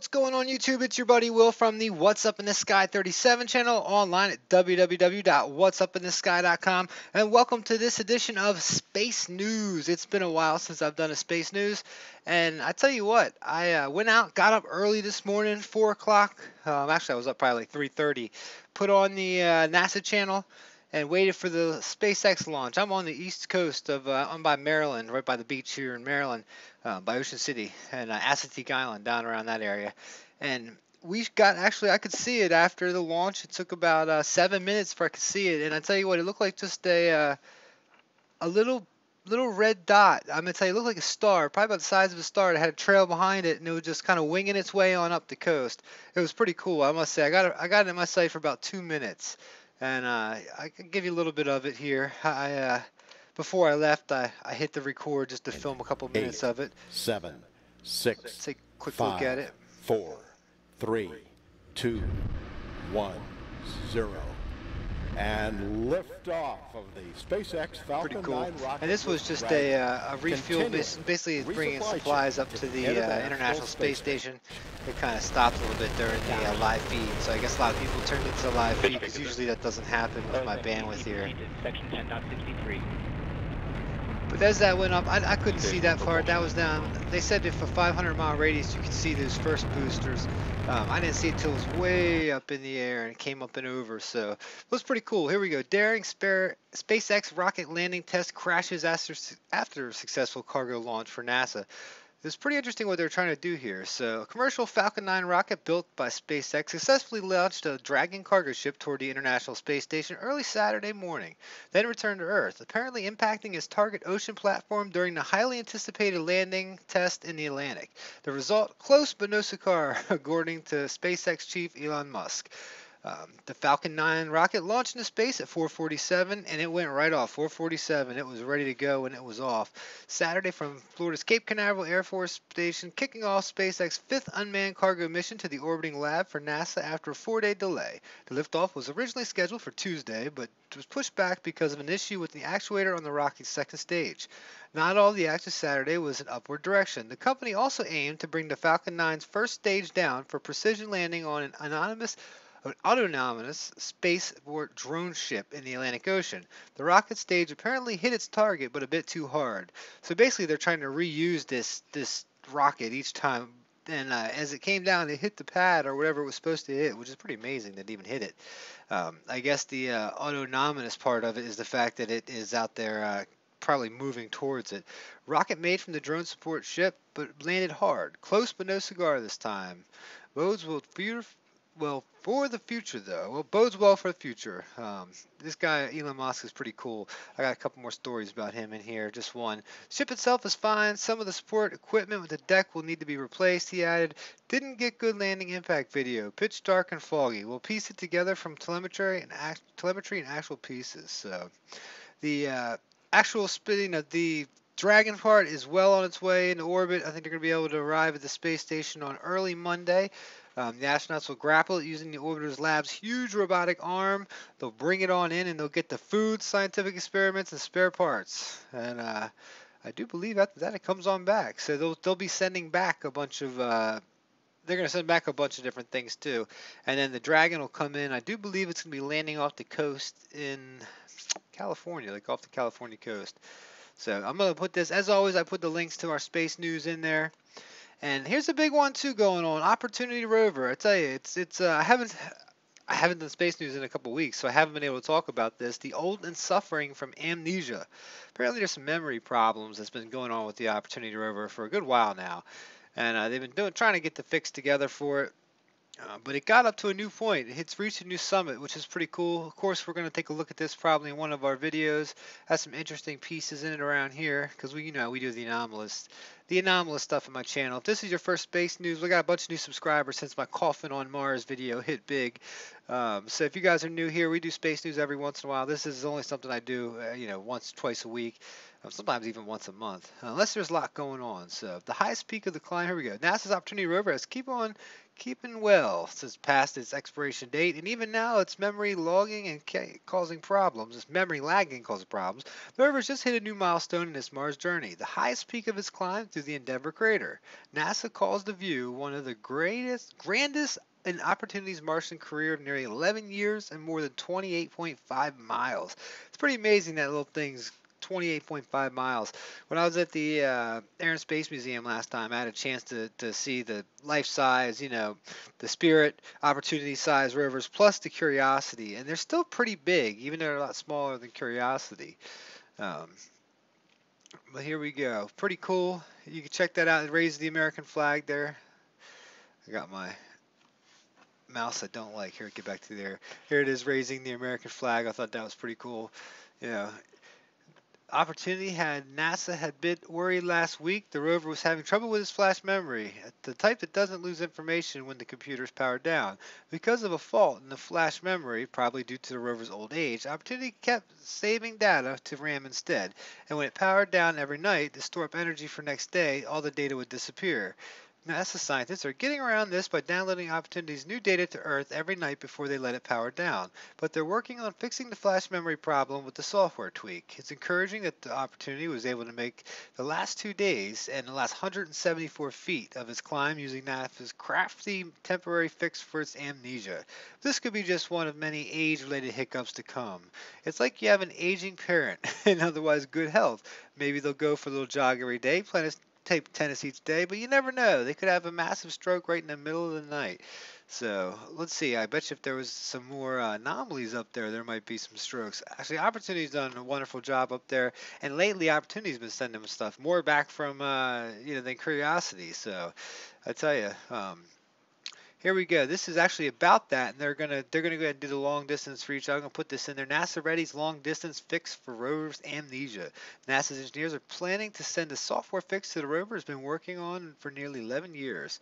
What's going on YouTube? It's your buddy Will from the What's Up in the Sky 37 channel online at www.what'supinthesky.com and welcome to this edition of Space News. It's been a while since I've done a Space News and I tell you what, I uh, went out, got up early this morning, 4 o'clock. Um, actually, I was up probably like 3.30. Put on the uh, NASA channel and waited for the SpaceX launch. I'm on the east coast of, uh, I'm by Maryland, right by the beach here in Maryland, uh, by Ocean City and uh, Assateague Island, down around that area. And we got actually, I could see it after the launch. It took about uh, seven minutes for I could see it, and I tell you what, it looked like just a uh, a little little red dot. I'm gonna tell you, it looked like a star, probably about the size of a star. It had a trail behind it, and it was just kind of winging its way on up the coast. It was pretty cool, I must say. I got I got it in my sight for about two minutes and uh, I can give you a little bit of it here. I uh, before I left, I, I hit the record just to film a couple minutes of it. Seven, six, Let's take a quick five, look at it. Four, three, two, one, zero. And liftoff of the SpaceX Falcon Pretty cool. 9 rocket. And this was just a, uh, a refuel. Basically, bringing supplies up to to the the uh, International International Space Space Station. It kind of stopped a little bit during the uh, live feed, so I guess a lot of people turned it to live feed because usually that doesn't happen with my bandwidth here. Section 10.63. But as that went up, I, I couldn't see that far. That was down. They said if a 500 mile radius, you could see those first boosters. Um, I didn't see it till it was way up in the air and came up and over. So it was pretty cool. Here we go. Daring spare SpaceX rocket landing test crashes after after successful cargo launch for NASA. It's pretty interesting what they're trying to do here. So, a commercial Falcon 9 rocket built by SpaceX successfully launched a Dragon cargo ship toward the International Space Station early Saturday morning, then returned to Earth, apparently impacting its target ocean platform during the highly anticipated landing test in the Atlantic. The result, close but no cigar, according to SpaceX chief Elon Musk. Um, the Falcon 9 rocket launched into space at 4:47, and it went right off. 4:47, it was ready to go, and it was off. Saturday from Florida's Cape Canaveral Air Force Station, kicking off SpaceX's fifth unmanned cargo mission to the orbiting lab for NASA after a four-day delay. The liftoff was originally scheduled for Tuesday, but was pushed back because of an issue with the actuator on the rocket's second stage. Not all the action Saturday was in upward direction. The company also aimed to bring the Falcon 9's first stage down for precision landing on an anonymous an autonomous spaceport drone ship in the Atlantic Ocean. The rocket stage apparently hit its target, but a bit too hard. So basically, they're trying to reuse this this rocket each time. And uh, as it came down, it hit the pad or whatever it was supposed to hit, which is pretty amazing that it even hit it. Um, I guess the uh, autonomous part of it is the fact that it is out there uh, probably moving towards it. Rocket made from the drone support ship, but landed hard. Close but no cigar this time. Bodes will fear, well for the future though. Well, bodes well for the future. Um, this guy Elon Musk is pretty cool. I got a couple more stories about him in here. Just one. Ship itself is fine. Some of the support equipment with the deck will need to be replaced. He added, "Didn't get good landing impact video. Pitch dark and foggy. We'll piece it together from telemetry and act- telemetry and actual pieces." So, the uh, actual spinning of the Dragon part is well on its way into orbit. I think they're going to be able to arrive at the space station on early Monday. Um, the astronauts will grapple it using the orbiter's lab's huge robotic arm. They'll bring it on in and they'll get the food, scientific experiments, and spare parts. And uh, I do believe after that it comes on back. So they'll, they'll be sending back a bunch of. Uh, they're going to send back a bunch of different things too. And then the Dragon will come in. I do believe it's going to be landing off the coast in California, like off the California coast. So I'm going to put this, as always, I put the links to our space news in there. And here's a big one too going on. Opportunity Rover. I tell you, it's it's. Uh, I haven't I haven't done space news in a couple weeks, so I haven't been able to talk about this. The old and suffering from amnesia. Apparently, there's some memory problems that's been going on with the Opportunity Rover for a good while now, and uh, they've been doing trying to get the fix together for it. Uh, but it got up to a new point. It's reached a new summit, which is pretty cool. Of course, we're going to take a look at this probably in one of our videos. Has some interesting pieces in it around here because we, you know, we do the anomalous, the anomalous stuff in my channel. If this is your first space news, we got a bunch of new subscribers since my coffin on Mars video hit big. Um, so if you guys are new here, we do space news every once in a while. This is only something I do, uh, you know, once, twice a week. Um, sometimes even once a month, unless there's a lot going on. So the highest peak of the climb, here we go. NASA's Opportunity rover has keep on keeping well since past its expiration date, and even now its memory logging and ca- causing problems. Its memory lagging causes problems. The rover's just hit a new milestone in its Mars journey, the highest peak of its climb through the Endeavour crater. NASA calls the view one of the greatest, grandest in Opportunity's Martian career of nearly 11 years and more than 28.5 miles. It's pretty amazing that little thing's 28.5 miles. When I was at the uh, Air and Space Museum last time, I had a chance to, to see the life size, you know, the Spirit, Opportunity size rovers, plus the Curiosity. And they're still pretty big, even though they're a lot smaller than Curiosity. Um, but here we go. Pretty cool. You can check that out. It raises the American flag there. I got my mouse I don't like. Here, get back to there. Here it is raising the American flag. I thought that was pretty cool. You know, Opportunity had NASA had been worried last week the rover was having trouble with its flash memory, the type that doesn't lose information when the computer is powered down. Because of a fault in the flash memory, probably due to the rover's old age, Opportunity kept saving data to RAM instead, and when it powered down every night to store up energy for next day, all the data would disappear. NASA scientists are getting around this by downloading Opportunity's new data to Earth every night before they let it power down, but they're working on fixing the flash memory problem with the software tweak. It's encouraging that the Opportunity was able to make the last two days and the last 174 feet of its climb using NASA's crafty temporary fix for its amnesia. This could be just one of many age-related hiccups to come. It's like you have an aging parent in otherwise good health. Maybe they'll go for a little jog every day, plan a take tennis each day, but you never know. They could have a massive stroke right in the middle of the night. So let's see. I bet you if there was some more uh, anomalies up there, there might be some strokes. Actually, Opportunity's done a wonderful job up there, and lately Opportunity's been sending them stuff more back from uh, you know than Curiosity. So I tell you, um, here we go. This is actually about that, and they're gonna they're gonna go ahead and do the long distance for each. I'm gonna put this in there. NASA ready's long distance fix for rover's amnesia. NASA's engineers are planning to send a software fix to the rover. Has been working on for nearly 11 years.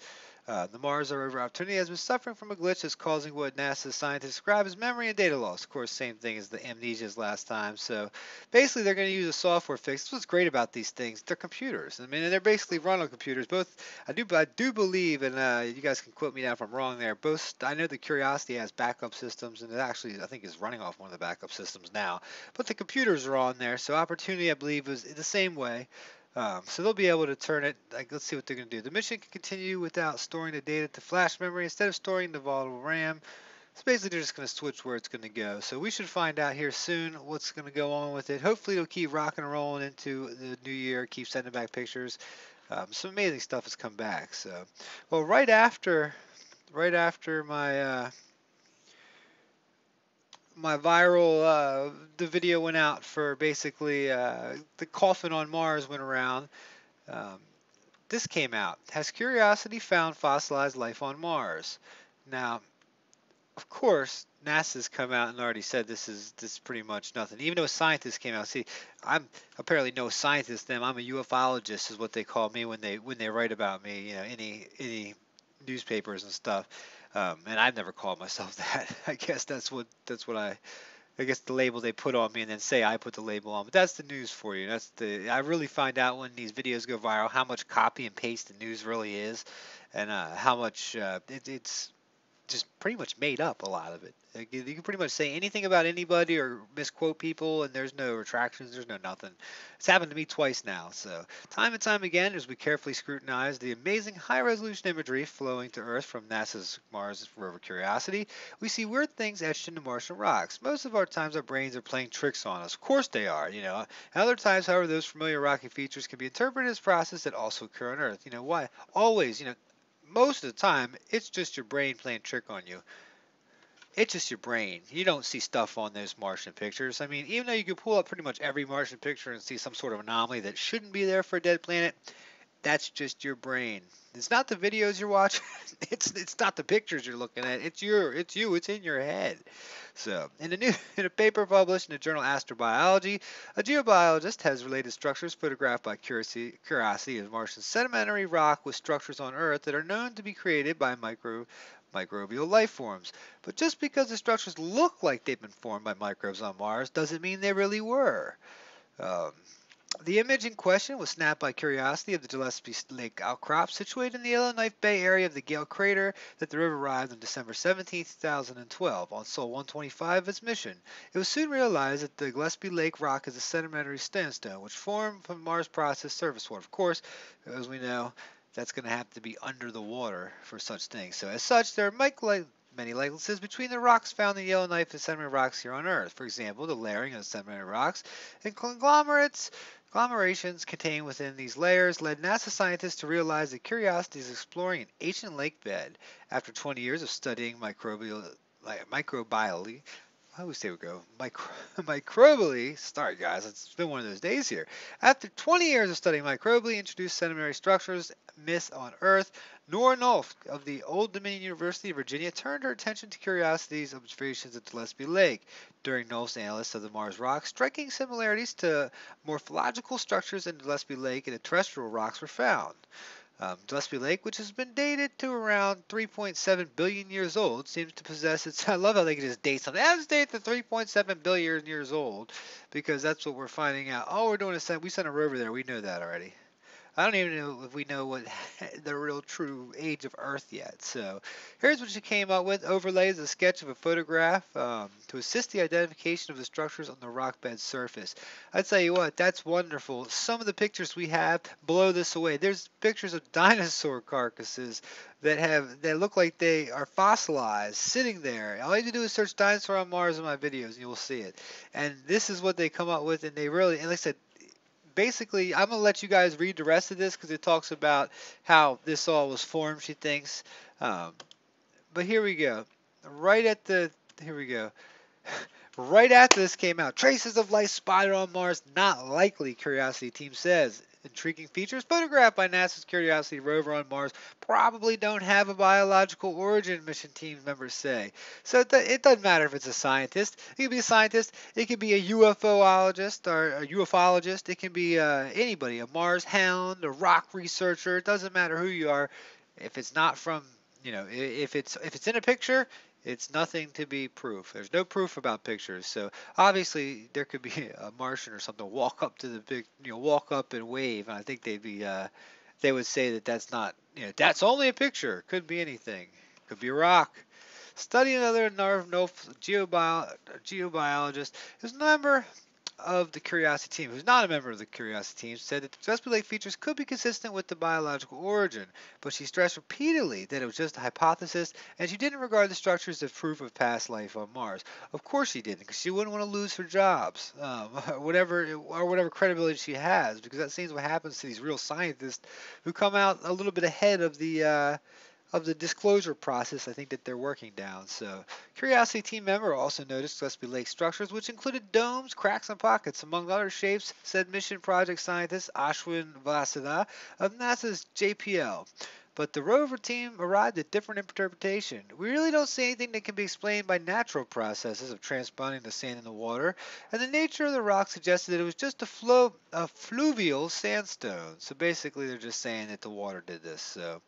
Uh, the Mars rover Opportunity has been suffering from a glitch that's causing what NASA scientists describe as memory and data loss. Of course, same thing as the amnesias last time. So basically, they're going to use a software fix. That's what's great about these things. They're computers. I mean, they're basically run on computers. Both, I do, I do believe, and uh, you guys can quote me now if I'm wrong there. Both, I know the Curiosity has backup systems, and it actually, I think, is running off one of the backup systems now. But the computers are on there. So Opportunity, I believe, is the same way. Um, so they'll be able to turn it, like, let's see what they're going to do. The mission can continue without storing the data to flash memory instead of storing the volatile RAM. So basically they're just going to switch where it's going to go. So we should find out here soon what's going to go on with it. Hopefully it'll keep rocking and rolling into the new year, keep sending back pictures. Um, some amazing stuff has come back. So, well, right after, right after my, uh, my viral uh, the video went out for basically uh, the coffin on Mars went around. Um, this came out. Has Curiosity found fossilized life on Mars? Now, of course, NASA's come out and already said this is this is pretty much nothing. Even though scientists came out, see, I'm apparently no scientist. Them, I'm a ufologist, is what they call me when they when they write about me. You know, any any newspapers and stuff. Um, and I've never called myself that. I guess that's what that's what I I guess the label they put on me and then say I put the label on. But that's the news for you. That's the I really find out when these videos go viral how much copy and paste the news really is, and uh, how much uh, it, it's just pretty much made up a lot of it. You can pretty much say anything about anybody or misquote people, and there's no retractions, there's no nothing. It's happened to me twice now. So, time and time again, as we carefully scrutinize the amazing high resolution imagery flowing to Earth from NASA's Mars rover Curiosity, we see weird things etched into Martian rocks. Most of our times, our brains are playing tricks on us. Of course, they are, you know. Other times, however, those familiar rocky features can be interpreted as processes that also occur on Earth. You know, why? Always, you know, most of the time, it's just your brain playing trick on you. It's just your brain. You don't see stuff on those Martian pictures. I mean, even though you can pull up pretty much every Martian picture and see some sort of anomaly that shouldn't be there for a dead planet, that's just your brain. It's not the videos you're watching. It's it's not the pictures you're looking at. It's your it's you. It's in your head. So, in a new in a paper published in the journal Astrobiology, a geobiologist has related structures photographed by Curiosity, Curiosity as Martian sedimentary rock with structures on Earth that are known to be created by micro microbial life forms. But just because the structures look like they've been formed by microbes on Mars doesn't mean they really were. Um, The image in question was snapped by Curiosity of the Gillespie Lake outcrop situated in the Yellowknife Bay area of the Gale crater that the river arrived on December 17, 2012 on Sol 125 of its mission. It was soon realized that the Gillespie Lake rock is a sedimentary sandstone which formed from Mars process surface water. Of course, as we know, that's going to have to be under the water for such things. So as such, there might many likenesses between the rocks found in Yellowknife and sedimentary rocks here on Earth. For example, the layering of sedimentary rocks and conglomerates Agglomerations contained within these layers led NASA scientists to realize that Curiosity is exploring an ancient lake bed. After 20 years of studying microbial, microbiology, I always say we go micro, microbially. Sorry, guys, it's been one of those days here. After 20 years of studying microbially introduced sedimentary structures, myths on Earth, Nora Noffke of the Old Dominion University of Virginia turned her attention to Curiosity's observations at Gillespie Lake. During Noffke's analysis of the Mars rocks, striking similarities to morphological structures in Gillespie Lake and the terrestrial rocks were found. Um, Gillespie Lake, which has been dated to around 3.7 billion years old, seems to possess its. I love how they can just date something. As date to 3.7 billion years old, because that's what we're finding out. Oh, we're doing a send. We sent a rover there. We know that already. I don't even know if we know what the real true age of Earth yet. So here's what she came up with. Overlays a sketch of a photograph um, to assist the identification of the structures on the rock bed surface. I tell you what, that's wonderful. Some of the pictures we have blow this away. There's pictures of dinosaur carcasses that have that look like they are fossilized, sitting there. All you have to do is search dinosaur on Mars in my videos, and you will see it. And this is what they come up with, and they really, and like I said, basically, I'm gonna let you guys read the rest of this because it talks about how this all was formed. She thinks, um, but here we go. Right at the here we go. right after this came out, traces of life spotted on Mars. Not likely, Curiosity team says intriguing features photographed by NASA's Curiosity rover on Mars probably don't have a biological origin, mission team members say. So it doesn't matter if it's a scientist. It could be a scientist. It could be a UFOologist or a ufologist. It can be uh, anybody, a Mars hound, a rock researcher. It doesn't matter who you are. If it's not from, you know, if it's if it's in a picture, it's nothing to be proof. There's no proof about pictures. So obviously there could be a Martian or something walk up to the big, you know, walk up and wave, and I think they'd be, uh, they would say that that's not, you know, that's only a picture. Could be anything. Could be a rock. Study another Narv geobio- geobiologist who's a member of the Curiosity team, who's not a member of the Curiosity team, said that the Gillespie Lake features could be consistent with the biological origin, but she stressed repeatedly that it was just a hypothesis and she didn't regard the structures as proof of past life on Mars. Of course she didn't, because she wouldn't want to lose her jobs, um, whatever or whatever credibility she has, because that seems what happens to these real scientists who come out a little bit ahead of the. Uh, of the disclosure process I think that they're working down. So Curiosity team member also noticed Gillespie Lake structures which included domes, cracks, and pockets, among other shapes, said mission project scientist Ashwin Vasavada of NASA's JPL. But the rover team arrived at different interpretation. We really don't see anything that can be explained by natural processes of transponding the sand in the water, and the nature of the rock suggested that it was just a flow a fluvial sandstone. So basically they're just saying that the water did this. So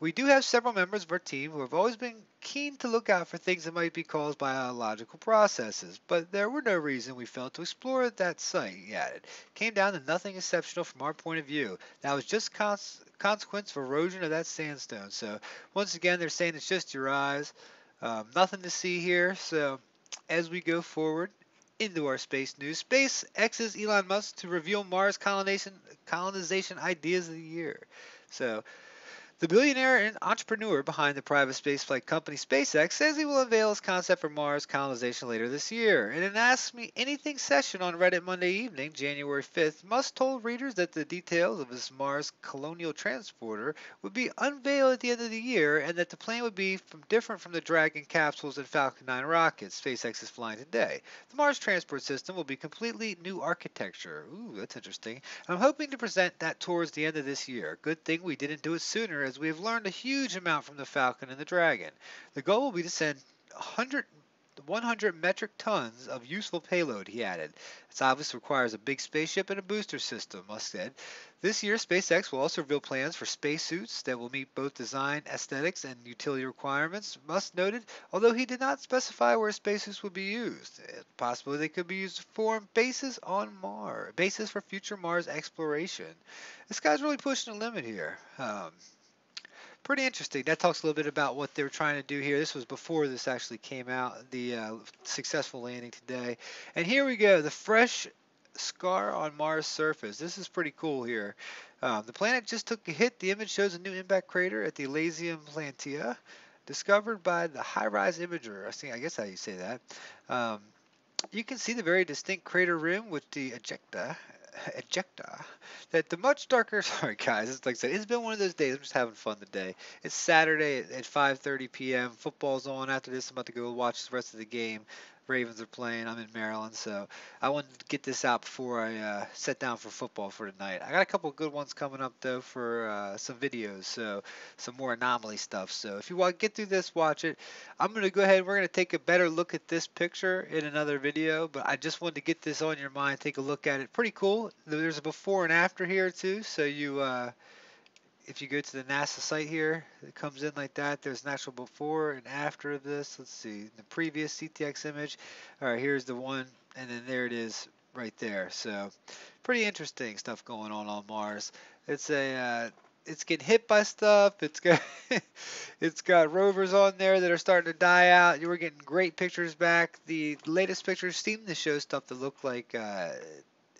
we do have several members of our team who have always been keen to look out for things that might be caused by biological processes, but there were no reason we felt to explore that site, he added. Came down to nothing exceptional from our point of view. That was just cons- consequence of erosion of that sandstone. So once again, they're saying it's just your eyes. Um, nothing to see here. So as we go forward into our space news, SpaceX's Elon Musk to reveal Mars colonization colonization ideas of the year. So the billionaire and entrepreneur behind the private spaceflight company SpaceX says he will unveil his concept for Mars colonization later this year. In an Ask Me Anything session on Reddit Monday evening, January 5th, Musk told readers that the details of his Mars colonial transporter would be unveiled at the end of the year and that the plane would be from, different from the Dragon capsules and Falcon 9 rockets SpaceX is flying today. The Mars transport system will be completely new architecture. Ooh, that's interesting. I'm hoping to present that towards the end of this year. Good thing we didn't do it sooner as we have learned a huge amount from the Falcon and the Dragon. The goal will be to send 100 100 metric tons of useful payload, he added. This obviously requires a big spaceship and a booster system, Musk said. This year, SpaceX will also reveal plans for spacesuits that will meet both design aesthetics and utility requirements, Musk noted, although he did not specify where spacesuits would be used. Possibly they could be used to form bases on Mars, bases for future Mars exploration. This guy's really pushing the limit here. Um, pretty interesting. That talks a little bit about what they're trying to do here. This was before this actually came out, the uh, successful landing today. And here we go, the fresh scar on Mars surface. This is pretty cool here. Um, the planet just took a hit. The image shows a new impact crater at the Elysium Planitia, discovered by the HiRISE Imager. I think I guess how you say that. Um, you can see the very distinct crater rim with the ejecta ejecta that the much darker sorry guys it's like I said it's been one of those days I'm just having fun today it's Saturday at, at 5:30 p.m. football's on after this I'm about to go watch the rest of the game Ravens are playing. I'm in Maryland, so I wanted to get this out before I uh, set down for football for tonight. I got a couple good ones coming up though for uh, some videos, so some more anomaly stuff. So if you want to get through this, watch it. I'm gonna go ahead. We're gonna take a better look at this picture in another video, but I just wanted to get this on your mind. Take a look at it. Pretty cool. There's a before and after here too, so you. Uh, if you go to the NASA site here, it comes in like that. There's an actual before and after of this. Let's see, the previous CTX image. All right, here's the one, and then there it is right there. So, pretty interesting stuff going on on Mars. It's a uh, it's getting hit by stuff. It's got it's got rovers on there that are starting to die out. You were getting great pictures back. The latest pictures seem to show stuff that look like uh,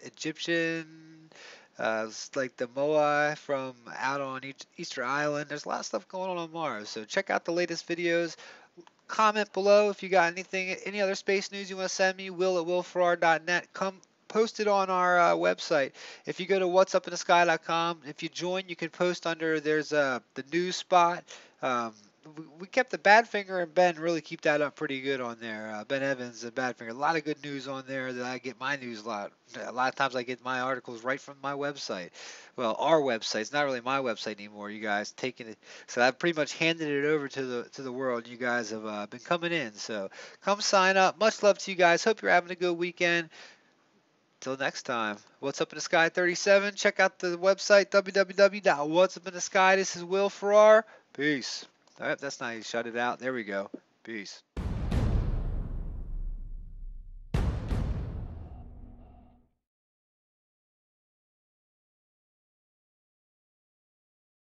Egyptian uh, like the Moai from out on Easter Island. There's a lot of stuff going on on Mars. So check out the latest videos. Comment below if you got anything, any other space news you want to send me. Will at willfarrar.net. Come post it on our uh, website. If you go to whatsupinthesky.com, if you join, you can post under. There's uh, the news spot. Um, we kept the Badfinger and Ben really keep that up pretty good on there. Uh, ben Evans and Badfinger, a lot of good news on there that I get my news a lot. A lot of times I get my articles right from my website. Well, our website. It's not really my website anymore. You guys taking it, so I've pretty much handed it over to the to the world. You guys have uh, been coming in, so come sign up. Much love to you guys. Hope you're having a good weekend. Till next time, What's Up in the Sky 37. Check out the website www.whatsupinthesky. This is Will Farrar. Peace. Right, that's nice. Shut it out. There we go. Peace.